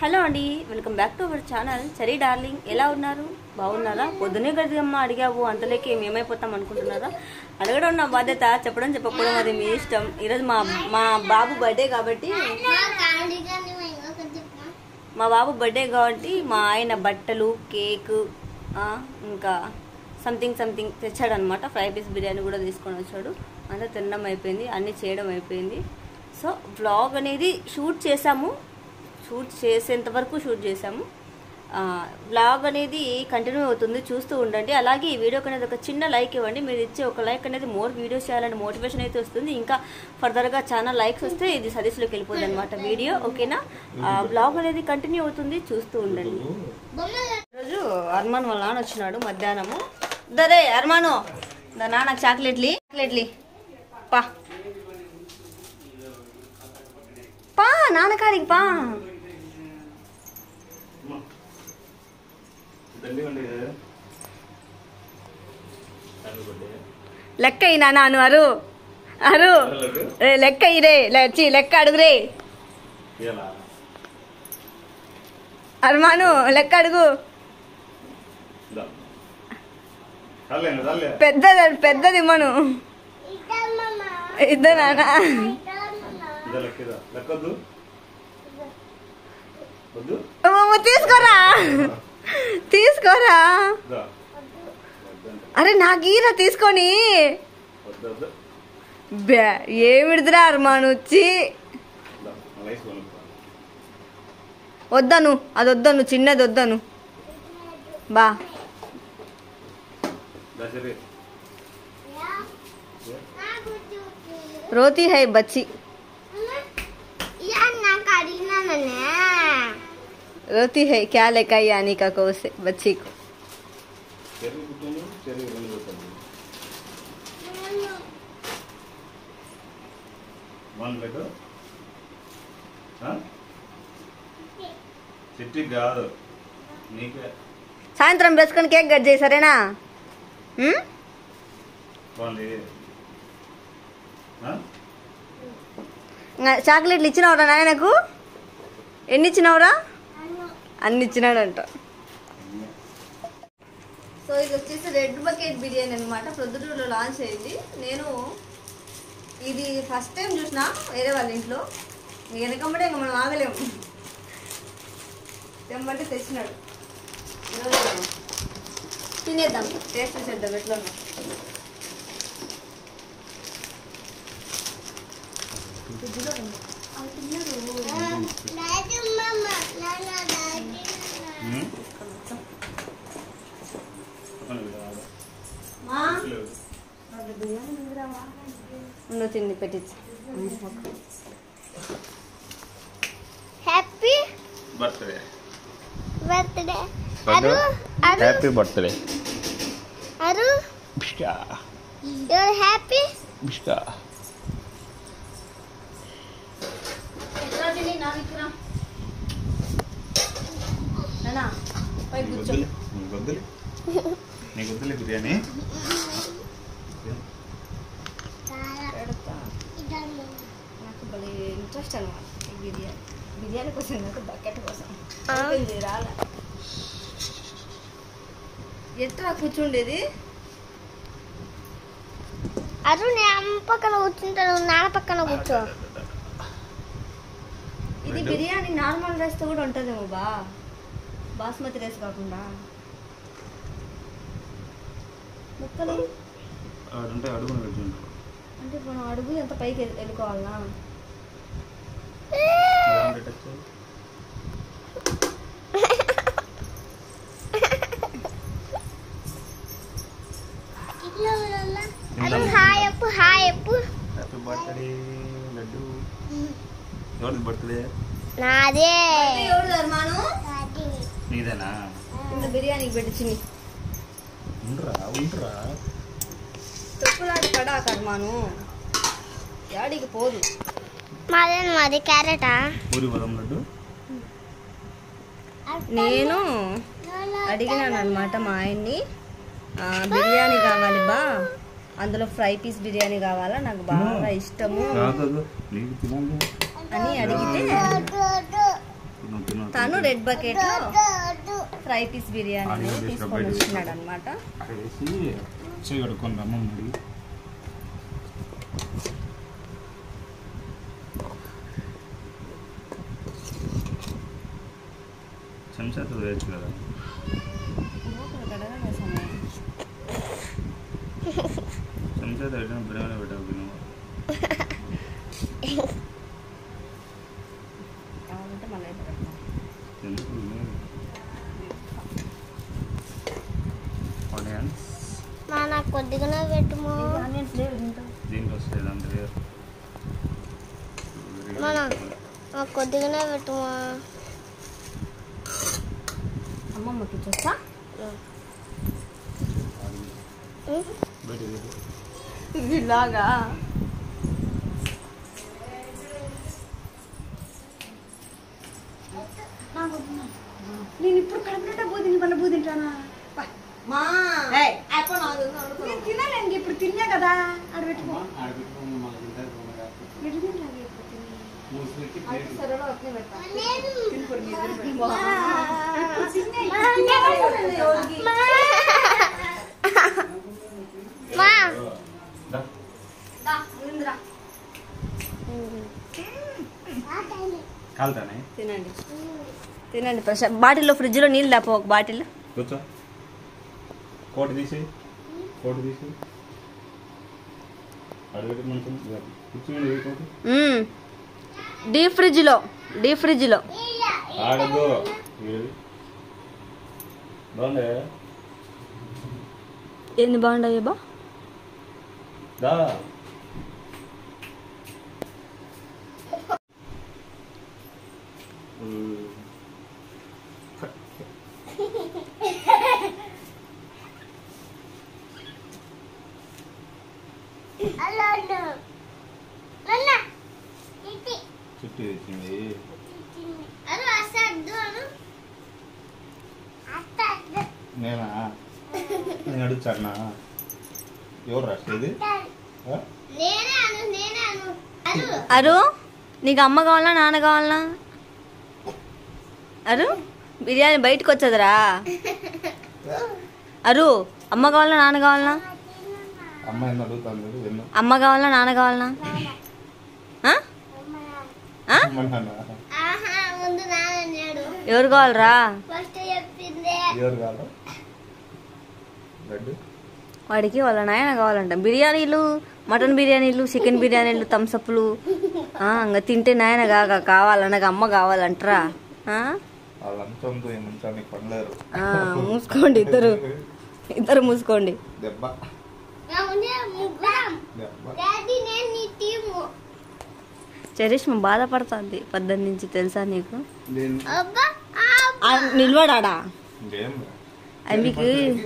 Hello అండి welcome back to our channel. చరీ darling ఎలా ఉన్నారు? బాగున్నారా? పొద్దునే గదిగమ్మ అడిగావు అంతలోకి మేమైపోతాం అనుకుంటున్నారా? అడగడం నా బాధ్యత చెప్పడం చెప్పకపోవడం అది మీ ఇష్టం. ఈరోజు మా మా బాబు బర్త్డే కాబట్టి మా బాబు బర్త్డే కాబట్టి మా ఆయన బట్టలు కేక్ ఇంకా సంథింగ్ సంథింగ్ తెచ్చాడు అనమాట ఫ్రై పీస్ బిర్యానీ కూడా తీసుకొని వచ్చాడు. అంతా తినడం అయిపోయింది అన్నీ చేయడం అయిపోయింది. సో వ్లాగ్ అనేది షూట్ చేసాము. షూట్ చేసేంత వరకు షూట్ చేసాము బ్లాగ్ అనేది కంటిన్యూ అవుతుంది చూస్తూ ఉండండి. అలాగే ఈ వీడియోకి అనేది ఒక చిన్న లైక్ ఇవ్వండి. మీరు ఇచ్చే ఒక లైక్ అనేది మోర్ వీడియోస్ చేయాలని మోటివేషన్ అయితే వస్తుంది. ఇంకా ఫర్దర్గా చాలా లైక్స్ వస్తే ఇది సజెస్ట్లోకి వెళ్ళిపోతుంది అనమాట వీడియో ఓకేనా? బ్లాగ్ అనేది కంటిన్యూ అవుతుంది చూస్తూ ఉండండి. ఈరోజు అర్మాన్ వాళ్ళ నాన్న వచ్చినాడు మధ్యాహ్నము. దరే అర్మాను. దా నాన్న చాక్లెట్లీ. చాక్లెట్లీ. పా. పా నాన్నకాడికి పా. లెక్క అయినా నాను అరు. అరు. లెక్క ఇరే లెచ్చి లెక్క అడుగురే. అర్మాను లెక్క అడుగు. పెద్దది పెద్దది ఇమ్మను ఇద్దరు నాన్న అమ్మమ్మ, తీసుకోరా? తీసుకోరా. దా. అరే నాకు ఈరా తీసుకొని. బ్యా ఏమిడిదిరా అర్మాను వచ్చి. వద్దను అది వద్దను చిన్నది వద్దను బా. రోటీ హై బచ్చి. रोती है क्या लेकर आई आनी का को उसे बच्ची को చెరుకు పుట్టును, చెరుకు రెండు పెట్టండి. వన్ పెట్టు ఆ? చిట్టికి కాదు నీకే సాయంత్రం బ్రస్కొని కేక్ కట్ చేయి సరేనా ఉమ్? బాగుంది ఆ? ఇంకా చాక్లెట్లు ఇచ్చినావురా నాయనకు ఎన్ని ఇచ్చినావురా అన్ని ఇచ్చినాడంట. సో ఇది వచ్చేసి రెడ్ బకెట్ బిర్యానీ అనమాట ప్రొద్దుటూరులో లాంచ్ అయింది. నేను ఇది ఫస్ట్ టైం చూసిన వేరే వాళ్ళ ఇంట్లో. వెనకమ్మడే ఇంకా మనం ఆగలేము. తెమ్మంటే తెచ్చినాడు. తినేద్దాం. టేస్ట్ చేద్దాం ఎట్లా తిన్నాడు. ఉమ్? పక్కన పెట్టు. మా లేవు. ఉండు తిండి పెట్టించి హ్యాపీ బర్త్డే బర్త్డే అరు అరు హ్యాపీ బర్త్డే అరు బిష్కా యువర్ హ్యాపీ బిష్కా ఎట్లా తిని నా విక్రమ్ నానా పై కూర్చో వద్దులే నీకు వద్దులే బిర్యానీ. నాకు భలే ఇంట్రెస్ట్ అనమాట ఈ బిర్యానీ. బిర్యానీ కోసం నాకు బకెట్ కోసం. రాలే. ఎట్లా కూర్చుండేది? అరు నేను అమ్మ పక్కన కూర్చుంటాను నాన్న పక్కన కూర్చో. ఇది బిర్యానీ నార్మల్ రైస్తో కూడా ఉంటుందేమో బా. బాస్మతి రైస్ కాకుండా ముక్కలు. అడుగున పెట్టుకుంటారు అంటే మనం అడుగు ఎంత పైకి వెళ్ళి- వెళ్ళుకోవాలా పెట్టచ్చు అరు hi Appu hi Appu. Happy birthday Laddu. ఎవరిది బర్త్డే నాదే. ఎవరు ధర్మాను నీదేనా? బిర్యానీకి పెట్టి చిన్ని. ఉండరా ఉండరా. తొక్కులాంటి పడా కర్మాను. యాడికి పోదు. మాదే మాది క్యారెటా? ఊరి పదం లడ్డు. నేను అడిగినాను అనమాట మా ఆయన్ని. బిర్యానీ కావాలి బా. అందులో ఫ్రై పీస్ బిర్యానీ కావాలా? నాకు బాగా ఇష్టము. అని అడిగితే తిను రెడ్ బకెట్లో ఫ్రై పీస్ బిర్యానీ తీసుకొని వచ్చినాడు అనమాట చెంచాతో వేయచ్చు కదా. చెంచాతో పెట్టిన బిర్యానీ కొద్దిగానే పెట్టుమో మన నాకు కొద్దిగానే పెట్టుమా అమ్మమ్మకి బయట ఇలాగా. నేను ఇప్పుడు కడుపునట్ట బూదిని వల్ల బూదింటానా? తినాలండి ఇప్పుడు తిన్నా కదా. ఆడ పెట్టుకో. ఎటు తినలాగే ఇప్పుడు తిని. అటు సరళ అట్లే పెడతా. తినుకోండి, మీరు తినుకోండి. ఇప్పుడు తిన్నా, ఇప్పుడు తిన్నా. ఎవరికి? మా. దా. దా, ముందురా. కాలుతానే? తినండి. తినండి ప్రశా బాటిల్లో ఫ్రిడ్జ్లో నీళ్ళు దాపో ఒక బాటిల్. కూర్చో. కోటి తీసి కోటి తీసి డీప్ ఫ్రిడ్జ్లో డీప్ ఫ్రిడ్జ్లో. ఆడదు ఏది? ఎన్ని బాగుంటాయి బా దా చుట్టూ తెచ్చింది నేనా? నేను అడుగుతానా ఎవరు రాసేది ఆ? అరు నీకు అమ్మ కావాలా నాన్న కావాలా? అరు బిర్యానీ బయటకు వచ్చేదిరా. అరు అమ్మ కావాలా నాన్న కావాలా? అమ్మ కావాలా నాన్న కావాలా? ఆ? ఆ? అమ్మ నాన్న. ముందు నాన్నన్నాడు ఎవరు కావాలరా? ఫస్ట్ చెప్పిందే. ఎవరు కాదు లడ్డు? వాడికి వాళ్ళ నాయన కావాలంట. బిర్యానీలు మటన్ బిర్యానీలు చికెన్ బిర్యానీలు థమ్సప్లు ఇంకా తింటే నాయన కాక కావాలనగా అమ్మ కావాలంటరా? మూసుకోండి ఇద్దరు. ఇద్దరు మూసుకోండి. దెబ్బ. చరిష్మ బాధపడుతుంది. పద్దెని నుంచి తెలుసా నీకు?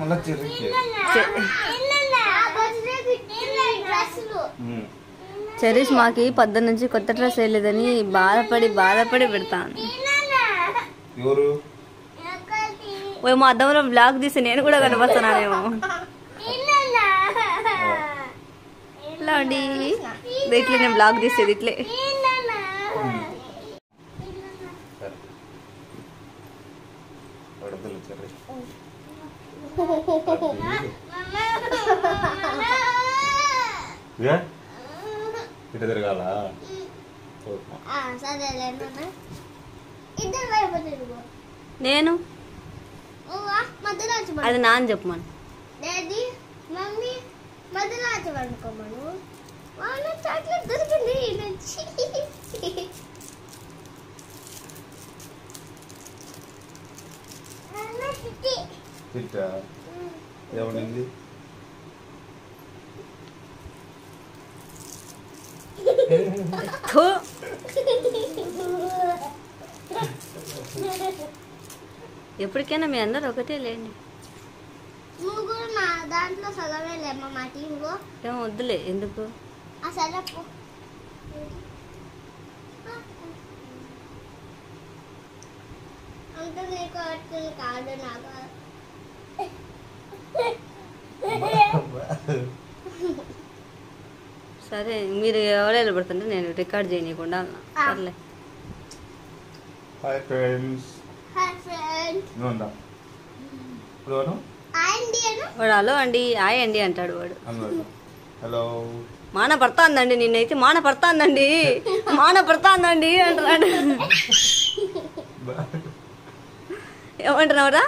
మళ్ళీ చెర్రికి డ్రెస్సులు. చరిష్ మాకి పద్దెని నుంచి కొత్త డ్రెస్ వేయలేదని బాధపడి బాధపడి పెడతాను ఎవరు? ఓ మా అద్దంలో బ్లాగ్ తీసి నేను కూడా కనపడుతున్నానేమో. ఇలా అండి? ఇట్లే నేను బ్లాగ్ తీసేది ఇట్లే. ఇటు తిరగాల? నేను? అది నాన్న చెప్పమను. మధ్యలో వచ్చి పడుకోమను వాళ్ళ చాక్లెట్ దొరికింది నుంచి తిట్టా. ఎప్పటికైనా మీ అందరు ఒకటే లేండి. దాంట్లో సగమే లేమ్మ మా టీంలో ఏం వద్దులే ఎందుకు? ఆ సరపు అంత నీకు వచ్చింది కాదు నాకు. సరే మీరు ఎవరైనా పెడుతుంటే నేను రికార్డ్ చేయనీయకుండా సర్లే. హాయ్ ఫ్రెండ్స్ ఫ్రెండ్ నువ్వు వాడు హలో అండి హాయ్ అండి అంటాడు వాడు. హలో. మాన పడతాందండి నిన్నైతే మాన పడతాందండి మాన పడతాందండి అంటున్నాడు. ఏమంటున్నావురా?